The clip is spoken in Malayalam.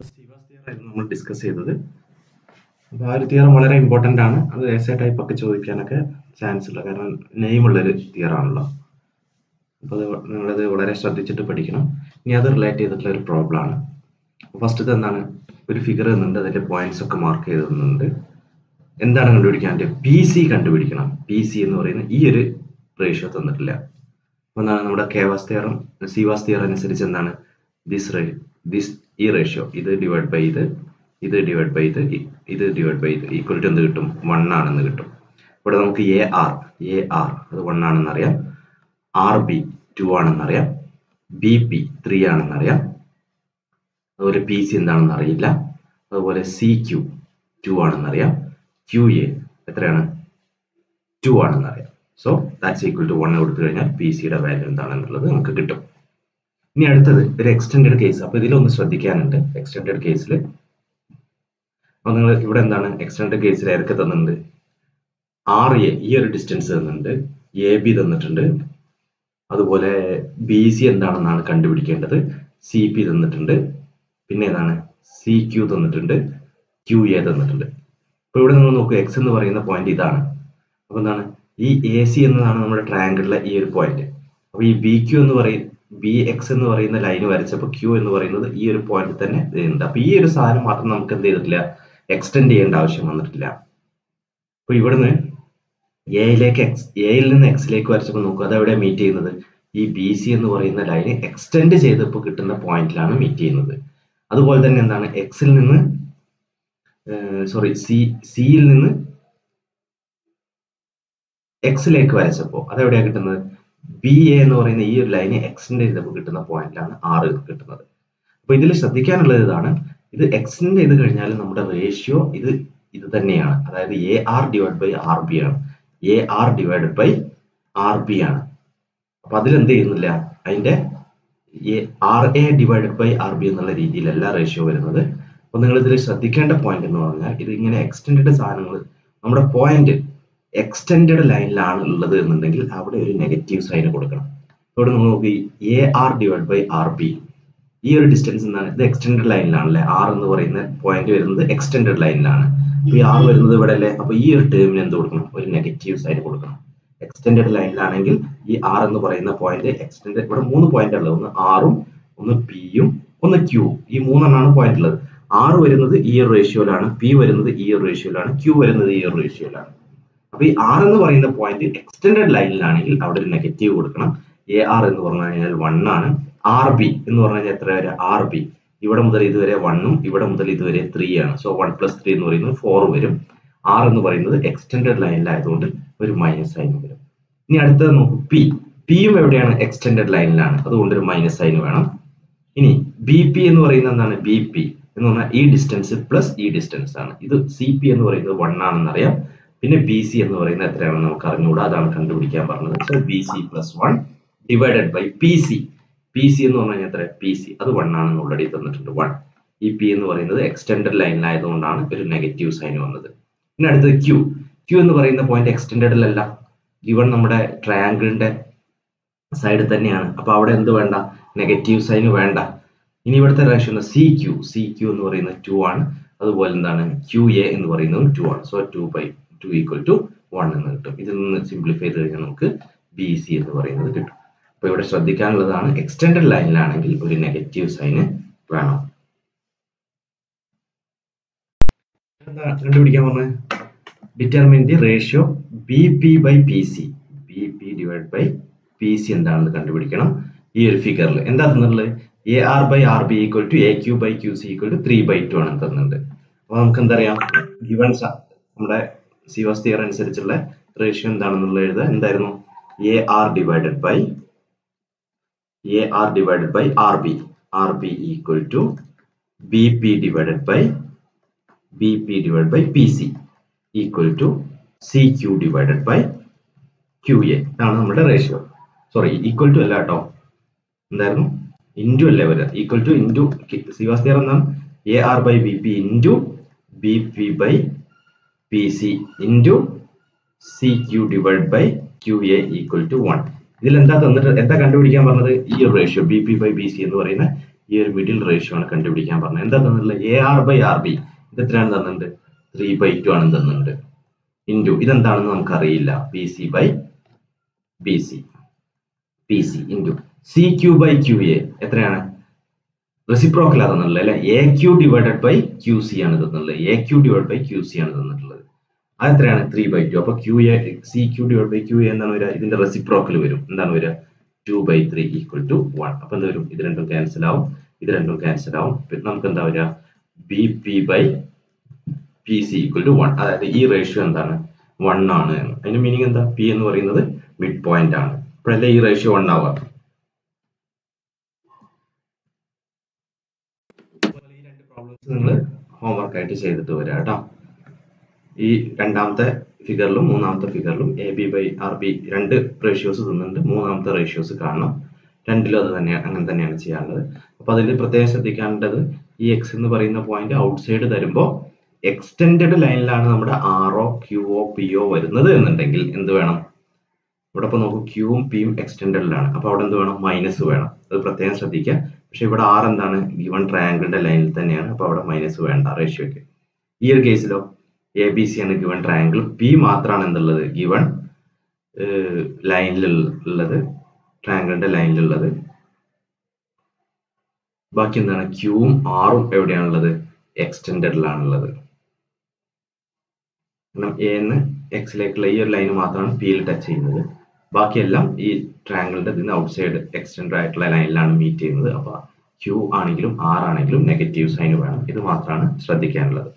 നമ്മൾ ഡിസ്കസ് ചെയ്തത്. അപ്പോൾ ആ ഒരു തിയറം വളരെ ഇമ്പോർട്ടന്റ് ആണ്. അത് എസ് എ ടൈപ്പ് ഒക്കെ ചോദിക്കാനൊക്കെ ചാൻസ് ഉള്ള കാരണം നെയിം ഉള്ളൊരു തിയറം ആണല്ലോ. അപ്പോൾ അത് നിങ്ങളത് വളരെ ശ്രദ്ധിച്ചിട്ട് പഠിക്കണം. ഇനി അത് റിലേറ്റ് ചെയ്തിട്ടുള്ള ഒരു പ്രോബ്ലം ആണ്. ഫസ്റ്റ് എന്താണ്? ഒരു ഫിഗർ തന്നിട്ടുണ്ട് അതിന്റെ പോയിന്റ്സ് ഒക്കെ മാർക്ക് ചെയ്ത് എന്താണ് കണ്ടുപിടിക്കാൻ പി സി കണ്ടുപിടിക്കണം. പി സി എന്ന് പറയുന്ന ഈ ഒരു റേഷ്യോ തന്നിട്ടില്ല. അപ്പോൾ എന്താണ് നമ്മുടെ കേവാസ് തിയറം സിവാസ് തിയറം അനുസരിച്ച് എന്താണ്? ദിസ് ദിസ് ഈ റേഷ്യോ ഇത് ഡിവൈഡ് ബൈ ഇത് ഇത് ഡിവൈഡ് ബൈ ഇത് ഇത് ഡിവൈഡ് ബൈ ഇത് ഈക്വൽ ടു എന്ത് കിട്ടും? വൺ ആണെന്ന് കിട്ടും. ഇവിടെ നമുക്ക് എ ആർ എ ആർ അത് വൺ ആണെന്ന് അറിയാം ആർ ബി ടു ആണെന്ന് അറിയാം ബി പി ത്രീ ആണെന്ന് അറിയാം അതുപോലെ പി സി എന്താണെന്ന് അറിയില്ല. അതുപോലെ സി ക്യു ടു ആണെന്ന് അറിയാം ക്യു എ എത്രയാണ്? ടു ആണെന്ന് അറിയാം so that's equal to one കൊടുത്തു കഴിഞ്ഞാൽ പി സിയുടെ വാല്യൂ എന്താണെന്നുള്ളത് നമുക്ക് കിട്ടും. ഇനി അടുത്തത് ഒരു എക്സ്റ്റെൻഡ് കേസ് അപ്പൊ ഇതിലൊന്ന് ശ്രദ്ധിക്കാനുണ്ട്. എക്സ്റ്റെൻഡ് കേസിൽ അപ്പൊ നിങ്ങൾ ഇവിടെ എന്താണ്? എക്സ്റ്റെൻഡ് കേസിൽ ഏതൊക്കെ തന്നിട്ടുണ്ട്. ആർ എ ഈ ഒരു ഡിസ്റ്റൻസ് തന്നിട്ടുണ്ട്. എ ബി തന്നിട്ടുണ്ട്. അതുപോലെ ബി സി എന്താണെന്നാണ് കണ്ടുപിടിക്കേണ്ടത്? സി പി തന്നിട്ടുണ്ട്. പിന്നെ ഏതാണ്? സി ക്യു തന്നിട്ടുണ്ട്. ക്യു എ തന്നിട്ടുണ്ട്. അപ്പൊ ഇവിടെ നിങ്ങൾ നോക്കുക എക്സ് എന്ന് പറയുന്ന പോയിന്റ് ഇതാണ്. അപ്പൊ എന്താണ്? ഈ എ സി എന്നതാണ് നമ്മുടെ ട്രയാങ്കിളിലെ ഈ ഒരു പോയിന്റ് അപ്പൊ ഈ ബി ക്യു എന്ന് പറയും ബി എക്സ് എന്ന് പറയുന്ന ലൈൻ വരച്ചപ്പോൾ ക്യൂ എന്ന് പറയുന്നത് ഈ ഒരു പോയിന്റ് തന്നെ ഉണ്ട് അപ്പൊ ഈ ഒരു സാധനം മാത്രം നമുക്ക് എന്ത് ചെയ്തിട്ടില്ല എക്സ്റ്റെൻഡ് ചെയ്യേണ്ട ആവശ്യം വന്നിട്ടില്ല. അപ്പൊ ഇവിടുന്ന് എയിലേക്ക് എക്സ് എയിൽ നിന്ന് എക്സിലേക്ക് വരച്ചപ്പോൾ നോക്കുക അത് എവിടെ മീറ്റ് ചെയ്യുന്നത്? ഈ ബി സി എന്ന് പറയുന്ന ലൈന് എക്സ്റ്റെൻഡ് ചെയ്തപ്പോൾ കിട്ടുന്ന പോയിന്റിലാണ് മീറ്റ് ചെയ്യുന്നത്. അതുപോലെ തന്നെ എന്താണ്? എക്സിൽ നിന്ന് സോറി സി സിയിൽ നിന്ന് എക്സിലേക്ക് വരച്ചപ്പോൾ അതെവിടെയാണ് കിട്ടുന്നത്? ബി എ എന്ന് പറയുന്ന ഈ ഒരു ലൈന് എക്സിന്റെ ചെയ്തപ്പോൾ കിട്ടുന്ന പോയിന്റിലാണ് ആറ് കിട്ടുന്നത്. അപ്പൊ ഇതിൽ ശ്രദ്ധിക്കാനുള്ളത് ഇതാണ്. ഇത് എക്സിന്റെ ചെയ്ത് കഴിഞ്ഞാൽ നമ്മുടെ റേഷ്യോ ഇത് ഇത് തന്നെയാണ്. അതായത് A R divide by R B ആണ്. A R divided by R B ആണ്. അപ്പൊ അതിൽ എന്ത് ചെയ്യുന്നില്ല? അതിന്റെ R A divided by R B എന്നുള്ള രീതിയിലല്ല റേഷ്യോ വരുന്നത്. അപ്പൊ നിങ്ങൾ ഇതിൽ ശ്രദ്ധിക്കേണ്ട പോയിന്റ് എന്ന് പറഞ്ഞാൽ ഇത് ഇങ്ങനെ എക്സ്റ്റെൻഡ് സാധനങ്ങൾ നമ്മുടെ പോയിന്റ് എക്സ്റ്റെൻഡഡ് ലൈനിലാണ് ഉള്ളത് എന്നുണ്ടെങ്കിൽ അവിടെ ഒരു നെഗറ്റീവ് സൈൻ കൊടുക്കണം. ഇവിടെ നമ്മൾ നോക്കി A R divide by R B ഈ ഒരു ഡിസ്റ്റൻസ് എന്താണ് ഇത് എക്സ്റ്റെൻഡഡ് ലൈനിലാണല്ലേ ആർ എന്ന് പറയുന്ന പോയിന്റ് വരുന്നത് എക്സ്റ്റെൻഡഡ് ലൈനിലാണ് അപ്പൊ ഈ ആർ വരുന്നത് ഇവിടെ അല്ലേ അപ്പൊ ഈ ഒരു ടേമിന് എന്ത് കൊടുക്കണം? ഒരു നെഗറ്റീവ് സൈൻ കൊടുക്കണം. എക്സ്റ്റെൻഡഡ് ലൈനിലാണെങ്കിൽ ഈ ആർ എന്ന് പറയുന്ന പോയിന്റ് എക്സ്റ്റെൻഡ് ഇവിടെ മൂന്ന് പോയിന്റ് ഉള്ളത്. ഒന്ന് ആറും ഒന്ന് പിയും ഒന്ന് ക്യൂ ഈ മൂന്നെണ്ണമാണ് പോയിന്റ് ഉള്ളത്. ആറ് വരുന്നത് ഈ ഒരു റേഷ്യോയിലാണ് പി വരുന്നത് ഈ ഒരു റേഷ്യോയിലാണ് ക്യൂ വരുന്നത് ഈ ഒരു റേഷ്യോയിലാണ് അപ്പൊ ഈ ആർ എന്ന് പറയുന്ന പോയിന്റ് എക്സ്റ്റെൻഡഡ് ലൈനിലാണെങ്കിൽ അവിടെ ഒരു നെഗറ്റീവ് കൊടുക്കണം. എ ആർ എന്ന് പറഞ്ഞു കഴിഞ്ഞാൽ വൺ ആണ്. ആർ ബി എന്ന് പറഞ്ഞു കഴിഞ്ഞാൽ എത്ര വരെ? ആർ ബി ഇവിടെ മുതൽ ഇതുവരെ വണ്ണും ഇവിടെ മുതൽ ഇതുവരെ ത്രീ ആണ്. സോ വൺ പ്ലസ് ത്രീ എന്ന് പറയുന്നത് ഫോർ വരും. ആർ എന്ന് പറയുന്നത് എക്സ്റ്റെൻഡഡ് ലൈനിലായതുകൊണ്ട് ഒരു മൈനസ് സൈൻ വരും. ഇനി അടുത്തത് നോക്കൂ. പി പിയും എവിടെയാണ്? എക്സ്റ്റെൻഡഡ് ലൈനിലാണ് അതുകൊണ്ട് ഒരു മൈനസ് സൈൻ വേണം. ഇനി ബി പി എന്ന് പറയുന്നത് എന്താണ്? ബി പി എന്ന് പറഞ്ഞാൽ ഈ ഡിസ്റ്റൻസ് പ്ലസ് ഈ ഡിസ്റ്റൻസ് ആണ്. ഇത് സി പി എന്ന് പറയുന്നത് വൺ ആണെന്ന് അറിയാം. പിന്നെ ബി സി എന്ന് പറയുന്നത് എത്രയാണെന്ന് നമുക്ക് അറിഞ്ഞുകൂടാ അതാണ് കണ്ടുപിടിക്കാൻ പറഞ്ഞത്. So B C plus one divided by P C P C എന്ന് പറഞ്ഞു കഴിഞ്ഞാൽ എത്ര പി സി അത് വൺ ആണെന്ന് ഓൾറെഡി തന്നിട്ടുണ്ട്. വൺ ഈ പി എന്ന് പറയുന്നത് എക്സ്റ്റെൻഡഡ് ലൈനിലായതുകൊണ്ടാണ് ഒരു നെഗറ്റീവ് സൈൻ വന്നത്. പിന്നെ അടുത്തത് ക്യൂ ക്യൂ എന്ന് പറയുന്ന പോയിന്റ് എക്സ്റ്റെൻഡഡിലല്ല ഗിവൺ നമ്മുടെ ട്രയാങ്കിളിന്റെ സൈഡ് തന്നെയാണ്. അപ്പൊ അവിടെ എന്ത് വേണ്ട? നെഗറ്റീവ് സൈൻ വേണ്ട. ഇനി ഇവിടുത്തെ ratio C Q C Q എന്ന് പറയുന്നത് ടു ആണ്. അതുപോലെ എന്താണ്? ക്യു എ എന്ന് പറയുന്നതും ടു ആണ്. So two by two equal to one എന്ന് കിട്ടും. ഇതിൽ നിന്ന് സിംപ്ലിഫൈ ചെയ്ത് കഴിഞ്ഞാൽ നമുക്ക് ബി സി എന്ന് പറയുന്നത് കിട്ടും. അപ്പൊ ഇവിടെ ശ്രദ്ധിക്കാനുള്ളതാണ് എക്സ്റ്റെൻഡഡ് ലൈനിലാണെങ്കിൽ ഒരു നെഗറ്റീവ് സൈന് വേണം. കണ്ടുപിടിക്കാൻ പറഞ്ഞത് determine the ratio B P by P C B P divide by P C എന്താണെന്ന് കണ്ടുപിടിക്കണം. ഈ ഒരു ഫിഗറിൽ എന്താ തന്നിട്ടുള്ളത്? A R by R B equal to A Q by Q C equal to three by two ആണ് തന്നിട്ടുണ്ട്. അപ്പൊ നമുക്ക് എന്തറിയാം? ഗിവൺ നമ്മുടെ സിവസ് തിയർ അനുസരിച്ചുള്ള റേഷ്യോ എന്താണെന്നുള്ളത് എഴുതുക. എന്തായിരുന്നു? A R divided by A R divided by R B R B equal to B P divided by B P divide by P C equal to C Q divided by Q A ഇതാണ് നമ്മുടെ റേഷ്യോ സോറി ഈക്വൽ ടു അല്ല കേട്ടോ. എന്തായിരുന്നു? ഇന്റു അല്ലേ വരിക. Equal to into Ceva's theorem എന്താണ്? A R by B P into B P by C Q divide by Q A equal to one ഇതിൽ എന്താ തന്നിട്ട് എന്താ കണ്ടുപിടിക്കാൻ പറഞ്ഞത്? ഈ ഒരു ratio B P by B C എന്ന് പറയുന്ന ഈ ഒരു മിഡിൽ റേഷ്യോ ആണ് കണ്ടുപിടിക്കാൻ പറഞ്ഞത്. എന്താ തന്നിട്ടുള്ളത് A R by R B ഇത് എത്രയാണ് തന്നിട്ടുണ്ട്? ത്രീ ബൈ ടു ആണ് തന്നിട്ടുണ്ട്. ഇന്റു ഇതെന്താണെന്ന് നമുക്കറിയില്ല. P C by B C P C into C Q by Q A എത്രയാണ്? റെസിപ്രോക്കൽ തന്നിട്ടുള്ളത് അല്ലെ? A Q divided by Q C ആണ് തന്നിട്ടുള്ളത്. A Q divide by Q C ആണ് തന്നിട്ടുള്ളത്. അത് എത്രയാണ് ത്രീ ബൈ ടു അപ്പൊ Q A C Q divide by Q A എന്നാണ് വരിക? ഇതിന്റെ റെസിപ്രോക്കൽ വരും. എന്താണ് വരിക? Two by three equal to one അപ്പൊ എന്ത് വരും? ഇത് രണ്ടും ക്യാൻസൽ ആവും. ഇത് രണ്ടും ക്യാൻസൽ ആവും. നമുക്ക് എന്താ വരിക? B P by P C equal to one അതായത് ഈ റേഷ്യോ എന്താണ്? വൺ ആണ് അതിന്റെ മീനിങ് എന്താ? പി എന്ന് പറയുന്നത് മിഡ് പോയിന്റ് ആണ് അപ്പോഴല്ലേ ഈ റേഷ്യോ വൺ ആവുക? നിങ്ങൾ ഹോംവർക്ക് ആയിട്ട് ചെയ്തിട്ട് വരാം കേട്ടോ. ഈ രണ്ടാമത്തെ ഫിഗറിലും മൂന്നാമത്തെ ഫിഗറിലും A B by R B രണ്ട് റേഷ്യോസ് തന്നിട്ടുണ്ട് മൂന്നാമത്തെ റേഷ്യോസ് കാണണം. രണ്ടിലും അത് തന്നെയാണ് അങ്ങനെ തന്നെയാണ് ചെയ്യാനുള്ളത്. അപ്പൊ അതിൽ പ്രത്യേകം ശ്രദ്ധിക്കേണ്ടത് ഈ എക്സ് എന്ന് പറയുന്ന പോയിന്റ് ഔട്ട്സൈഡ് തരുമ്പോൾ എക്സ്റ്റെൻഡഡ് ലൈനിലാണ് നമ്മുടെ R O Q O P O വരുന്നത് എന്നുണ്ടെങ്കിൽ എന്ത് വേണം? ഇവിടെ ഇപ്പൊ നോക്കൂ ക്യൂവും പിയും എക്സ്റ്റെൻഡഡിലാണ് അപ്പൊ അവിടെ എന്ത് വേണം? മൈനസ് വേണം. അത് പ്രത്യേകം ശ്രദ്ധിക്കുക. പക്ഷെ ഇവിടെ ആർ എന്താണ്? ഗിവൺ ട്രയാങ്കിളിന്റെ ലൈനിൽ തന്നെയാണ്. അപ്പൊ അവിടെ മൈനസ് വേണ്ട റേഷ്യോക്ക് ഈ ഒരു കേസിലോ എ ബി സി ആണ് ഗിവൺ ട്രയാങ്കിൾ പി മാത്രമാണ് എന്തുള്ളത്? ഗിവൺ ലൈനിലുള്ളത് ട്രയാങ്കിളിന്റെ ലൈനിലുള്ളത് ബാക്കി എന്താണ്? ക്യൂവും ആറും എവിടെയാണുള്ളത്? എക്സ്റ്റെൻഡഡിലാണുള്ളത് കാരണം എന്ന് എക്സിലേക്കുള്ള ഈ ഒരു ലൈൻ മാത്രമാണ് പിയിൽ ടച്ച് ചെയ്യുന്നത്. ബാക്കിയെല്ലാം ഈ ട്രയാങ്കിളിന്റെ ഇതിന് ഔട്ട് സൈഡ് എക്സ്റ്റെൻഡ് ആയിട്ടുള്ള ലൈനിലാണ് മീറ്റ് ചെയ്യുന്നത്. അപ്പൊ ക്യൂ ആണെങ്കിലും ആർ ആണെങ്കിലും നെഗറ്റീവ് സൈൻ വേണം. ഇത് മാത്രമാണ് ശ്രദ്ധിക്കാനുള്ളത്.